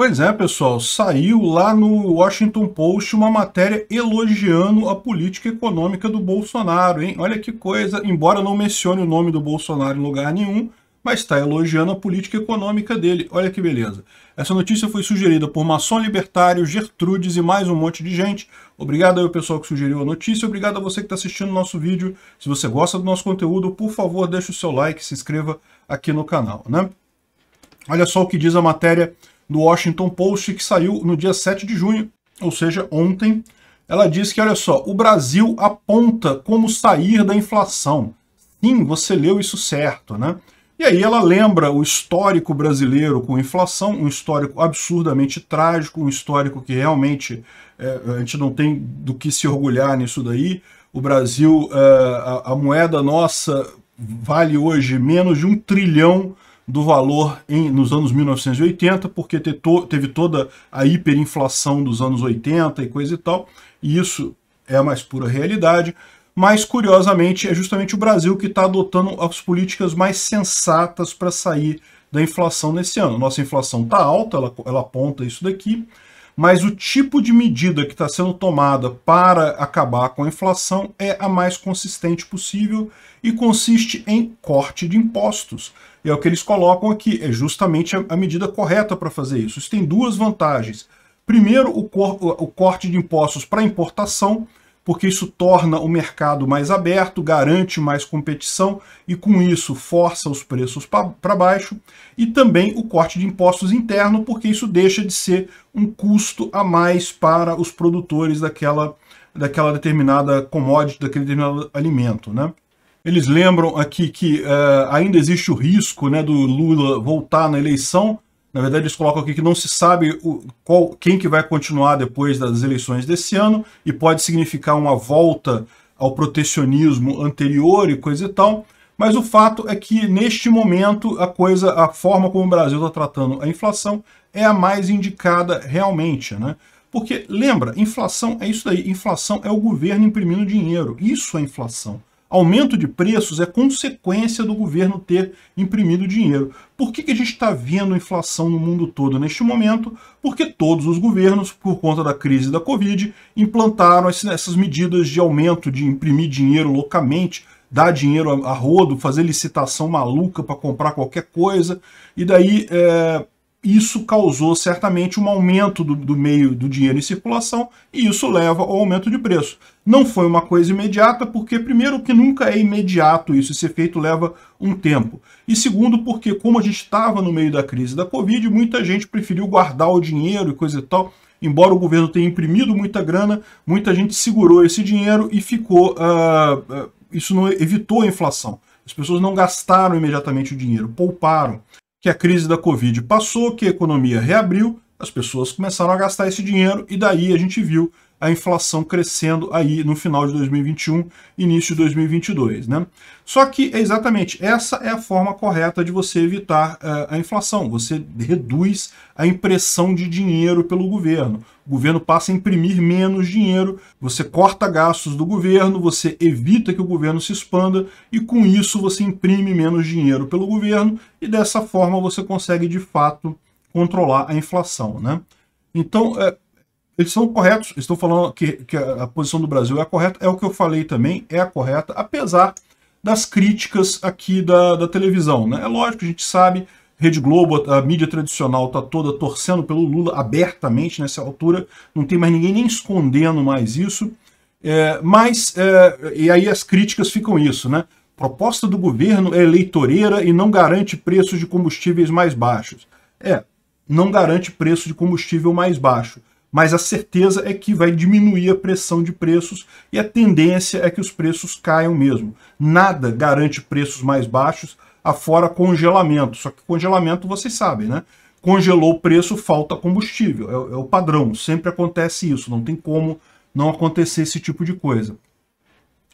Pois é, pessoal, saiu lá no Washington Post uma matéria elogiando a política econômica do Bolsonaro, hein? Olha que coisa, embora não mencione o nome do Bolsonaro em lugar nenhum, mas está elogiando a política econômica dele. Olha que beleza. Essa notícia foi sugerida por Maçom Libertário, Gertrudes e mais um monte de gente. Obrigado aí ao pessoal que sugeriu a notícia, obrigado a você que está assistindo o nosso vídeo. Se você gosta do nosso conteúdo, por favor, deixe o seu like, se inscreva aqui no canal, né? Olha só o que diz a matéria do Washington Post, que saiu no dia 7 de junho, ou seja, ontem. Ela diz que, olha só, o Brasil aponta como sair da inflação. Sim, você leu isso certo, né? E aí ela lembra o histórico brasileiro com inflação, um histórico absurdamente trágico, um histórico que realmente é, a gente não tem do que se orgulhar nisso daí. O Brasil, é, a, a moeda nossa vale hoje menos de um trilhão do valor em, nos anos 1980, porque to, teve toda a hiperinflação dos anos 80 e coisa e tal, e isso é a mais pura realidade. Mas, curiosamente, é justamente o Brasil que está adotando as políticas mais sensatas para sair da inflação nesse ano. Nossa inflação está alta, ela, ela aponta isso daqui, mas o tipo de medida que está sendo tomada para acabar com a inflação é a mais consistente possível e consiste em corte de impostos. E é o que eles colocam aqui, é justamente a, medida correta para fazer isso. Isso tem duas vantagens. Primeiro, o, cor, o corte de impostos para importação, porque isso torna o mercado mais aberto, garante mais competição e, com isso, força os preços para baixo. E também o corte de impostos interno, porque isso deixa de ser um custo a mais para os produtores daquela, daquela determinada commodity, daquele determinado alimento. Né? Eles lembram aqui que uh, ainda existe o risco né, do Lula voltar na eleição. Na verdade, eles colocam aqui que não se sabe o, qual, quem que vai continuar depois das eleições desse ano e pode significar uma volta ao protecionismo anterior e coisa e tal. Mas o fato é que, neste momento, a coisa, a forma como o Brasil está tratando a inflação é a mais indicada realmente, né? Porque, lembra, inflação é isso daí. Inflação é o governo imprimindo dinheiro. Isso é inflação. Aumento de preços é consequência do governo ter imprimido dinheiro. Por que, que a gente está vendo inflação no mundo todo neste momento? Porque todos os governos, por conta da crise da Covid, implantaram essas medidas de aumento, de imprimir dinheiro loucamente, dar dinheiro a rodo, fazer licitação maluca para comprar qualquer coisa, e daí é, isso causou certamente um aumento do, do, meio do dinheiro em circulação e isso leva ao aumento de preço. Não foi uma coisa imediata, porque primeiro que nunca é imediato isso, esse efeito leva um tempo. E segundo porque como a gente estava no meio da crise da Covid, muita gente preferiu guardar o dinheiro e coisa e tal. Embora o governo tenha imprimido muita grana, muita gente segurou esse dinheiro e ficou... Uh, uh, isso não evitou a inflação. As pessoas não gastaram imediatamente o dinheiro, pouparam que a crise da Covid passou, que a economia reabriu, as pessoas começaram a gastar esse dinheiro e daí a gente viu a inflação crescendo aí no final de 2021, início de 2022. Né? Só que, exatamente, essa é a forma correta de você evitar uh, a inflação. Você reduz a impressão de dinheiro pelo governo. O governo passa a imprimir menos dinheiro, você corta gastos do governo, você evita que o governo se expanda e, com isso, você imprime menos dinheiro pelo governo e, dessa forma, você consegue, de fato, controlar a inflação. Né? Então, uh, eles são corretos, estão falando que, que a posição do Brasil é a correta, é o que eu falei também, é a correta, apesar das críticas aqui da, da televisão. Né? É lógico, a gente sabe, Rede Globo, a mídia tradicional está toda torcendo pelo Lula abertamente nessa altura, não tem mais ninguém nem escondendo mais isso, é, mas, é, e aí as críticas ficam isso, né? Proposta do governo é eleitoreira e não garante preços de combustíveis mais baixos. É, não garante preço de combustível mais baixo mas a certeza é que vai diminuir a pressão de preços e a tendência é que os preços caiam mesmo. Nada garante preços mais baixos, afora congelamento. Só que congelamento, vocês sabem, né? Congelou o preço, falta combustível. É, é o padrão, sempre acontece isso, não tem como não acontecer esse tipo de coisa.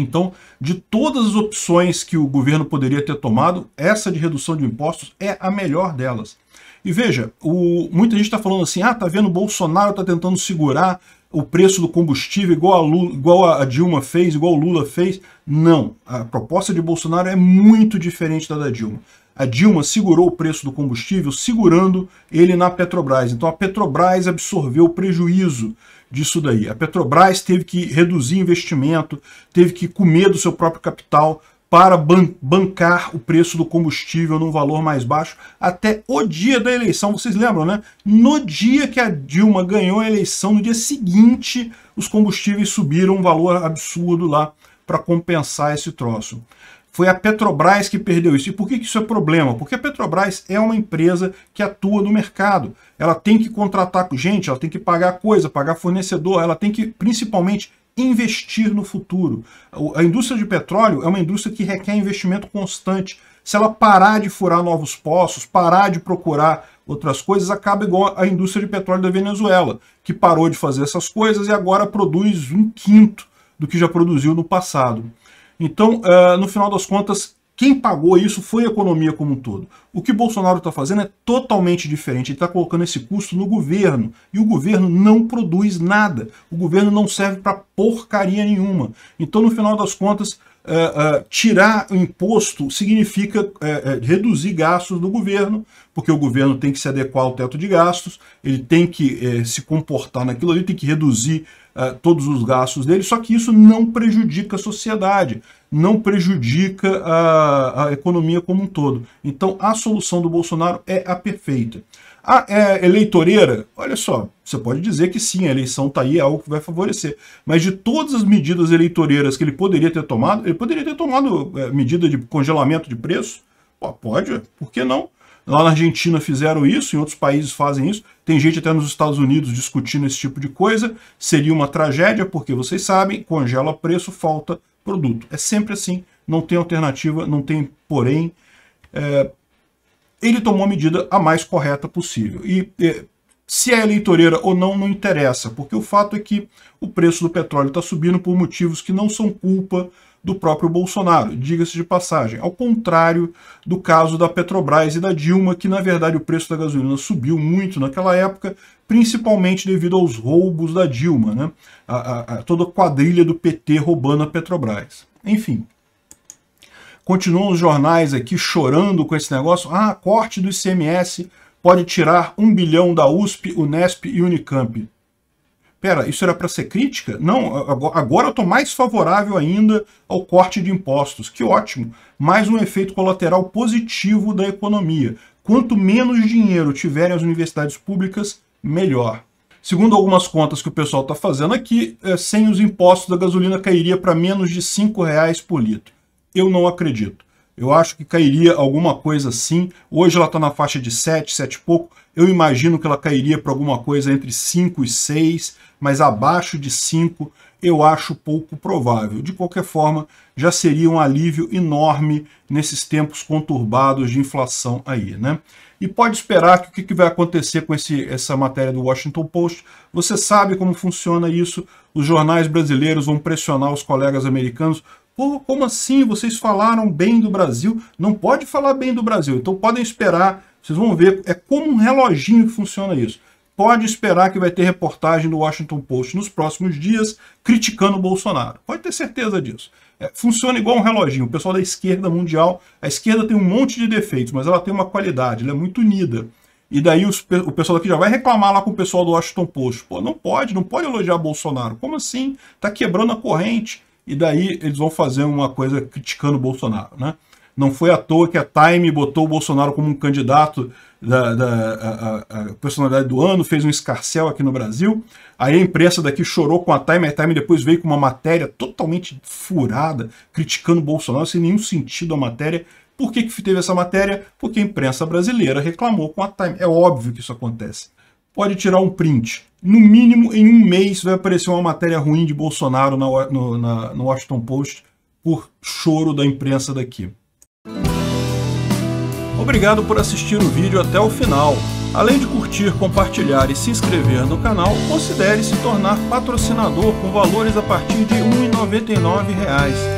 Então, de todas as opções que o governo poderia ter tomado, essa de redução de impostos é a melhor delas. E veja, o, muita gente está falando assim, ah, tá vendo, o Bolsonaro está tentando segurar o preço do combustível igual a, Lula, igual a Dilma fez, igual o Lula fez. Não, a proposta de Bolsonaro é muito diferente da da Dilma. A Dilma segurou o preço do combustível, segurando ele na Petrobras. Então a Petrobras absorveu o prejuízo disso daí. A Petrobras teve que reduzir investimento, teve que comer do seu próprio capital para ban bancar o preço do combustível num valor mais baixo até o dia da eleição. Vocês lembram, né? No dia que a Dilma ganhou a eleição, no dia seguinte, os combustíveis subiram um valor absurdo lá para compensar esse troço. Foi a Petrobras que perdeu isso. E por que isso é problema? Porque a Petrobras é uma empresa que atua no mercado. Ela tem que contratar gente, ela tem que pagar coisa, pagar fornecedor, ela tem que, principalmente, investir no futuro. A indústria de petróleo é uma indústria que requer investimento constante. Se ela parar de furar novos poços, parar de procurar outras coisas, acaba igual a indústria de petróleo da Venezuela, que parou de fazer essas coisas e agora produz um quinto do que já produziu no passado. Então, uh, no final das contas, quem pagou isso foi a economia como um todo. O que Bolsonaro está fazendo é totalmente diferente. Ele está colocando esse custo no governo. E o governo não produz nada. O governo não serve para porcaria nenhuma. Então, no final das contas, Uh, uh, tirar o imposto significa uh, reduzir gastos do governo, porque o governo tem que se adequar ao teto de gastos, ele tem que eh, se comportar naquilo ali, tem que reduzir todos os gastos dele, só que isso não prejudica a sociedade, não prejudica a economia como um todo. Então a solução do Bolsonaro é a perfeita. A é, eleitoreira, olha só, você pode dizer que sim, a eleição está aí, é algo que vai favorecer. Mas de todas as medidas eleitoreiras que ele poderia ter tomado, ele poderia ter tomado é, medida de congelamento de preço? Pô, pode, por que não? Lá na Argentina fizeram isso, em outros países fazem isso. Tem gente até nos Estados Unidos discutindo esse tipo de coisa. Seria uma tragédia, porque vocês sabem, congela preço, falta produto. É sempre assim, não tem alternativa, não tem porém. É, ele tomou a medida a mais correta possível. E é, se é eleitoreira ou não, não interessa, porque o fato é que o preço do petróleo está subindo por motivos que não são culpa do próprio Bolsonaro, diga-se de passagem. Ao contrário do caso da Petrobras e da Dilma, que na verdade o preço da gasolina subiu muito naquela época, principalmente devido aos roubos da Dilma, né? a, a, a toda a quadrilha do PT roubando a Petrobras. Enfim, Continuam os jornais aqui chorando com esse negócio. Ah, corte do ICMS pode tirar um bilhão da USP, Unesp e Unicamp. Pera, isso era para ser crítica? Não, agora eu estou mais favorável ainda ao corte de impostos. Que ótimo! Mais um efeito colateral positivo da economia. Quanto menos dinheiro tiverem as universidades públicas, melhor. Segundo algumas contas que o pessoal está fazendo aqui, é, sem os impostos da gasolina cairia para menos de R$ reais por litro eu não acredito. Eu acho que cairia alguma coisa assim. Hoje ela está na faixa de 7, 7 e pouco. Eu imagino que ela cairia para alguma coisa entre 5 e 6, mas abaixo de 5 eu acho pouco provável. De qualquer forma, já seria um alívio enorme nesses tempos conturbados de inflação aí, né? E pode esperar que o que vai acontecer com esse, essa matéria do Washington Post. Você sabe como funciona isso. Os jornais brasileiros vão pressionar os colegas americanos Pô, como assim? Vocês falaram bem do Brasil? Não pode falar bem do Brasil. Então podem esperar, vocês vão ver, é como um reloginho que funciona isso. Pode esperar que vai ter reportagem do Washington Post nos próximos dias criticando o Bolsonaro. Pode ter certeza disso. É, funciona igual um reloginho. O pessoal da esquerda mundial, a esquerda tem um monte de defeitos, mas ela tem uma qualidade, ela é muito unida. E daí os, o pessoal daqui já vai reclamar lá com o pessoal do Washington Post. Pô, não pode, não pode elogiar Bolsonaro. Como assim? Tá quebrando a corrente e daí eles vão fazer uma coisa criticando o Bolsonaro, né? Não foi à toa que a Time botou o Bolsonaro como um candidato da, da a, a personalidade do ano, fez um escarcel aqui no Brasil. Aí a imprensa daqui chorou com a Time, a Time depois veio com uma matéria totalmente furada, criticando o Bolsonaro, sem nenhum sentido a matéria. Por que, que teve essa matéria? Porque a imprensa brasileira reclamou com a Time. É óbvio que isso acontece. Pode tirar um print no mínimo em um mês vai aparecer uma matéria ruim de Bolsonaro na, no, na, no Washington Post por choro da imprensa daqui. Obrigado por assistir o vídeo até o final. Além de curtir, compartilhar e se inscrever no canal, considere se tornar patrocinador com valores a partir de R$ 1,99